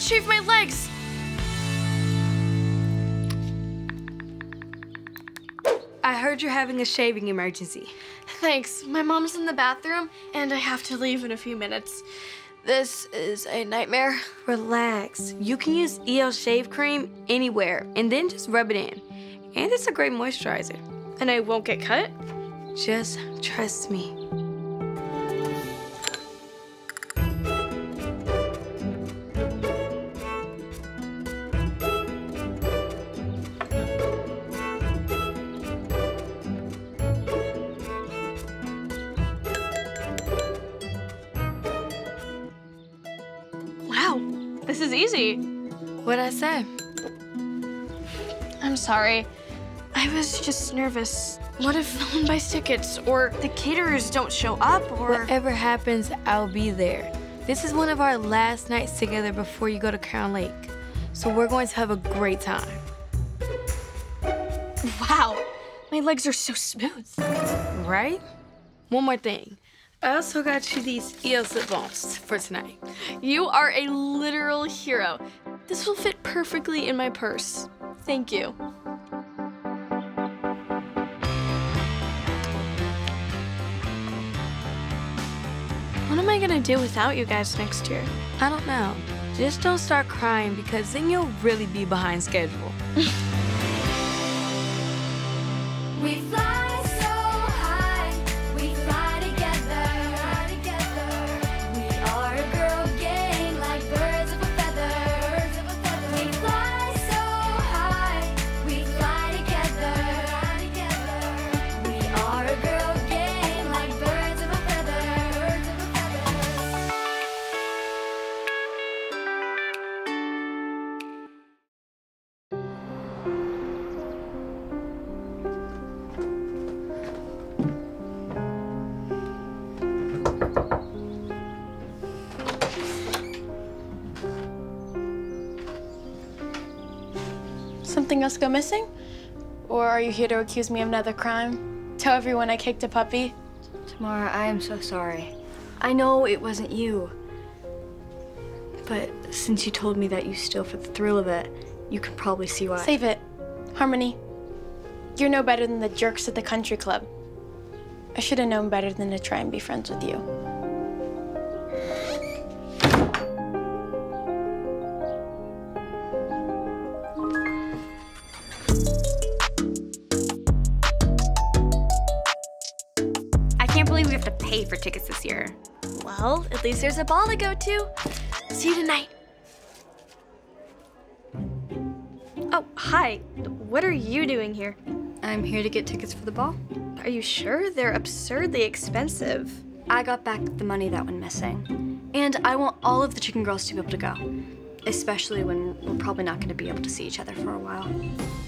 shave my legs. I heard you're having a shaving emergency. Thanks. My mom's in the bathroom, and I have to leave in a few minutes. This is a nightmare. Relax. You can use EL shave cream anywhere and then just rub it in. And it's a great moisturizer. And I won't get cut? Just trust me. What'd I say? I'm sorry. I was just nervous. What if no one buys tickets, or the caterers don't show up, or... Whatever happens, I'll be there. This is one of our last nights together before you go to Crown Lake. So we're going to have a great time. Wow, my legs are so smooth. Right? One more thing. I also got you these EL slip-ons for tonight. You are a literal hero. This will fit perfectly in my purse. Thank you. What am I gonna do without you guys next year? I don't know. Just don't start crying because then you'll really be behind schedule. We fly Something else go missing? Or are you here to accuse me of another crime? Tell everyone I kicked a puppy? Tamara, I am so sorry. I know it wasn't you. But since you told me that you still for the thrill of it, you can probably see why. Save it. Harmony, you're no better than the jerks at the country club. I should have known better than to try and be friends with you. Year. Well, at least there's a ball to go to. See you tonight. Oh, hi. What are you doing here? I'm here to get tickets for the ball. Are you sure? They're absurdly expensive. I got back the money that went missing. And I want all of the chicken girls to be able to go. Especially when we're probably not going to be able to see each other for a while.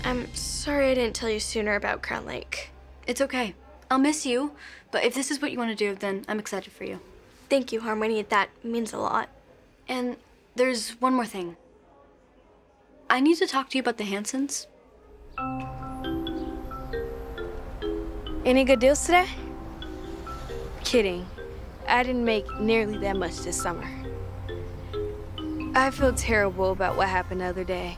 I'm sorry I didn't tell you sooner about Crown Lake. It's okay. I'll miss you, but if this is what you want to do, then I'm excited for you. Thank you, Harmony. That means a lot. And there's one more thing. I need to talk to you about the Hansons. Any good deals today? Kidding. I didn't make nearly that much this summer. I feel terrible about what happened the other day.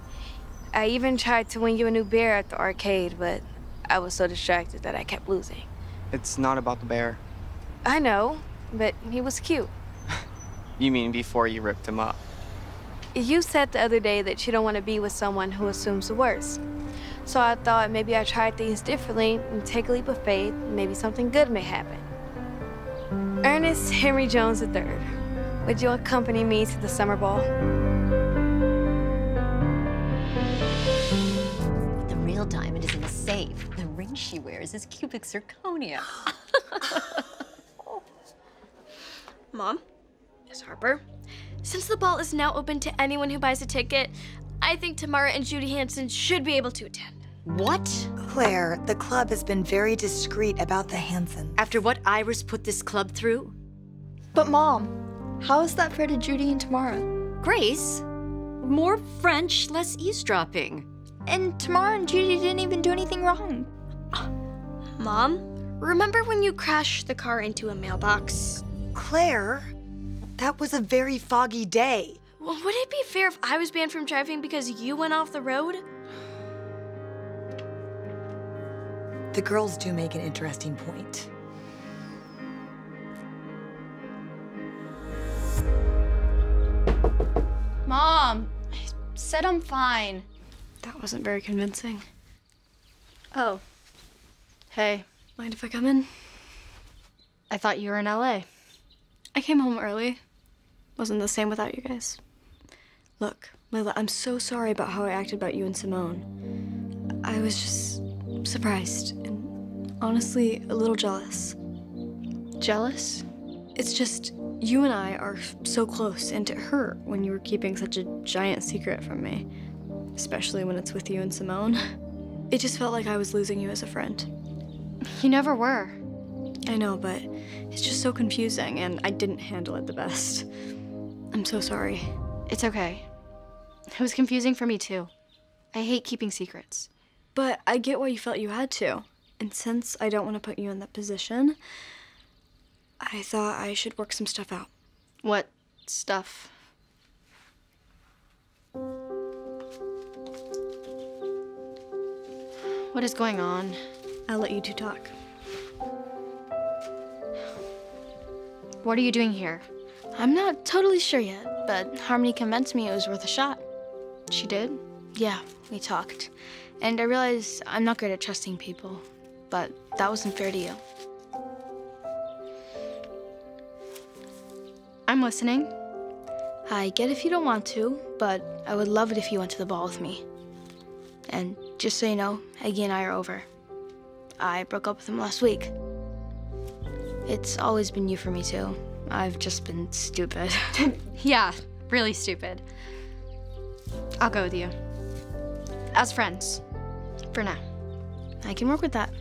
I even tried to win you a new bear at the arcade, but I was so distracted that I kept losing. It's not about the bear. I know, but he was cute. You mean before you ripped him up? You said the other day that you don't want to be with someone who assumes the worst. So I thought maybe I tried things differently and take a leap of faith, maybe something good may happen. Ernest Henry Jones III, would you accompany me to the summer ball? She wears is cubic zirconia. Mom, Miss Harper, since the ball is now open to anyone who buys a ticket, I think Tamara and Judy Hansen should be able to attend. what? Claire, the club has been very discreet about the Hansons. After what Iris put this club through? But Mom, how is that fair to Judy and Tamara? Grace, more French, less eavesdropping. And Tamara and Judy didn't even do anything wrong. Mom, remember when you crashed the car into a mailbox? Claire, that was a very foggy day. W- Would it be fair if I was banned from driving because you went off the road? The girls do make an interesting point. Mom, I said I'm fine. That wasn't very convincing. Oh. Hey, Mind if I come in? I thought you were in LA. I came home early. Wasn't the same without you guys. Look, Layla, I'm so sorry about how I acted about you and Simone. I was just surprised and honestly a little jealous. Jealous? It's just you and I are so close, and it hurt when you were keeping such a giant secret from me, especially when it's with you and Simone. It just felt like I was losing you as a friend. You never were. I know, but it's just so confusing, and I didn't handle it the best. I'm so sorry. It's okay. It was confusing for me too. I hate keeping secrets. But I get why you felt you had to. And since I don't want to put you in that position, I thought I should work some stuff out. What stuff? What is going on? I'll let you two talk. What are you doing here? I'm not totally sure yet, but Harmony convinced me it was worth a shot. She did? Yeah, we talked. And I realized I'm not good at trusting people, but that wasn't fair to you. I'm listening. I get if you don't want to, but I would love it if you went to the ball with me. And just so you know, Eggy and I are over. I broke up with him last week. It's always been you for me, too. I've just been stupid. Yeah, really stupid. I'll go with you. As friends. For now. I can work with that.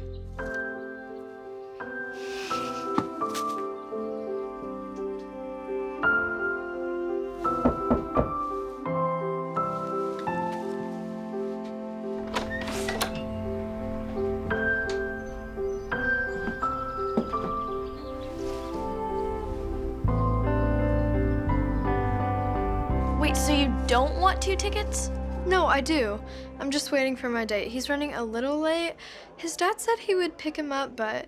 Tickets? No, I do. I'm just waiting for my date. He's running a little late. His dad said he would pick him up, but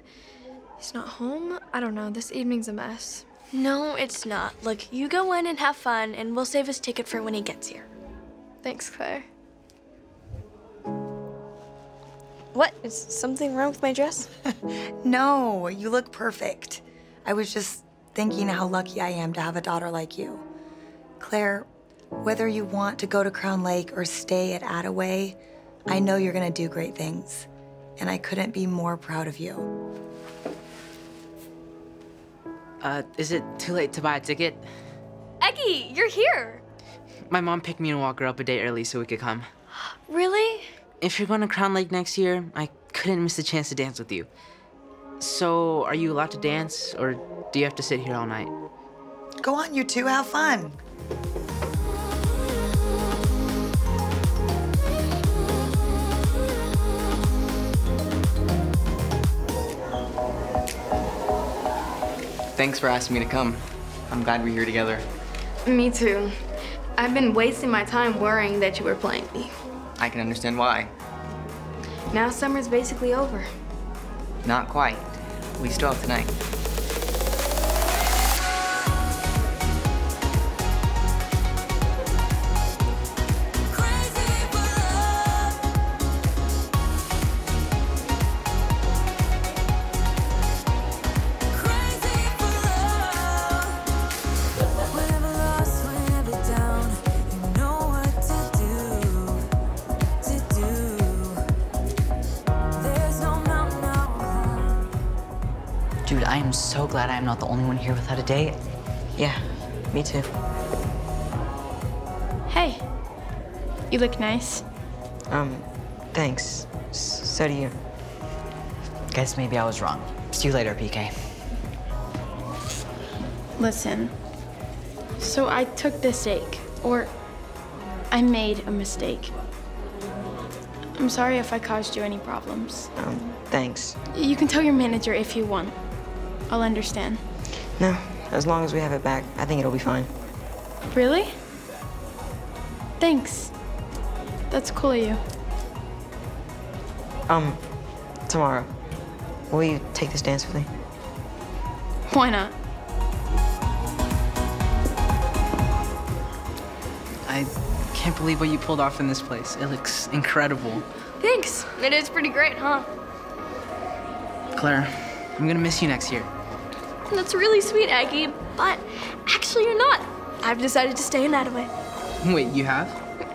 he's not home. I don't know. This evening's a mess. No, it's not. Look, you go in and have fun, and we'll save his ticket for when he gets here. Thanks, Claire. What? Is something wrong with my dress? No, you look perfect. I was just thinking how lucky I am to have a daughter like you. Claire, whether you want to go to Crown Lake or stay at Attaway, I know you're gonna do great things. And I couldn't be more proud of you. Uh, is it too late to buy a ticket? Eggy, you're here. My mom picked me and Walker up a day early so we could come. Really? If you're going to Crown Lake next year, I couldn't miss the chance to dance with you. So, are you allowed to dance, or do you have to sit here all night? Go on, you two, have fun. Thanks for asking me to come. I'm glad we're here together. Me too. I've been wasting my time worrying that you were playing me. I can understand why. Now summer's basically over. Not quite. We still have tonight. Dude, I am so glad I am not the only one here without a date. Yeah, me too. Hey, you look nice. Um, thanks. S- so do you. Guess maybe I was wrong. See you later, PK. Listen. So I took this ache, or I made a mistake. I'm sorry if I caused you any problems. Um, thanks. You can tell your manager if you want. I'll understand. No, as long as we have it back, I think it'll be fine. Really? Thanks. That's cool of you. Um, tomorrow, will you take this dance with me? Why not? I can't believe what you pulled off in this place. It looks incredible. Thanks. It is pretty great, huh? Claire, I'm gonna miss you next year. That's really sweet, Aggie. But actually, you're not. I've decided to stay in Attaway. Wait, you have?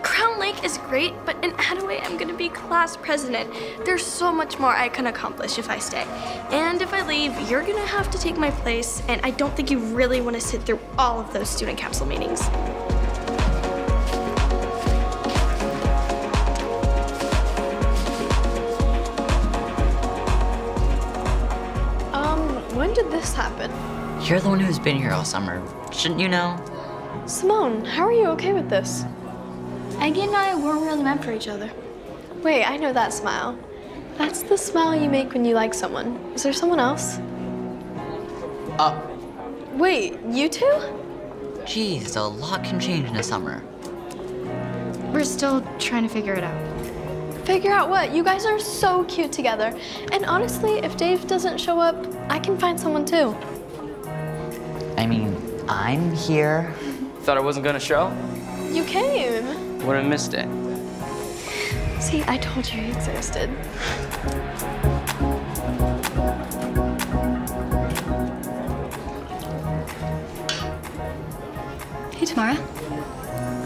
Crown Lake is great, but in Attaway, I'm gonna be class president. There's so much more I can accomplish if I stay. And if I leave, you're gonna have to take my place, and I don't think you really wanna sit through all of those student council meetings. Did this happen? You're the one who's been here all summer. Shouldn't you know? Simone, how are you okay with this? Aggie and I weren't really meant for each other. Wait, I know that smile. That's the smile you make when you like someone. Is there someone else? Uh, Wait, you two? geez, a lot can change in a summer. We're still trying to figure it out. Figure out what? You guys are so cute together. And honestly, if Dave doesn't show up, I can find someone too. I mean, I'm here. Thought I wasn't gonna show? You came. Would have missed it. See, I told you he existed. Hey, Tamara.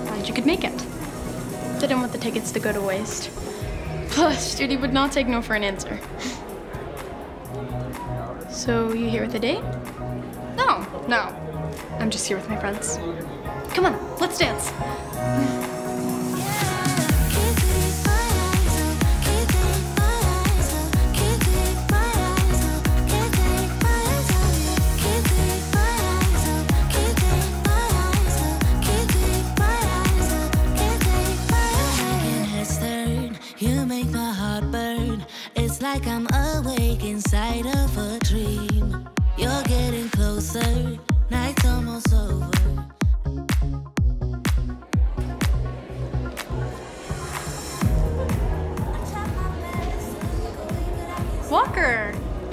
Glad you could make it. Didn't want the tickets to go to waste. Plus, Judy would not take no for an answer. So, you here with a date? No, no. I'm just here with my friends. Come on, let's dance.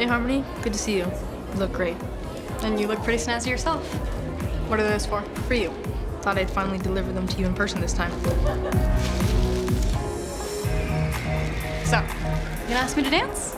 Harmony. Good to see you. You look great. And you look pretty snazzy yourself. What are those for? For you. Thought I'd finally deliver them to you in person this time. So, you gonna ask me to dance?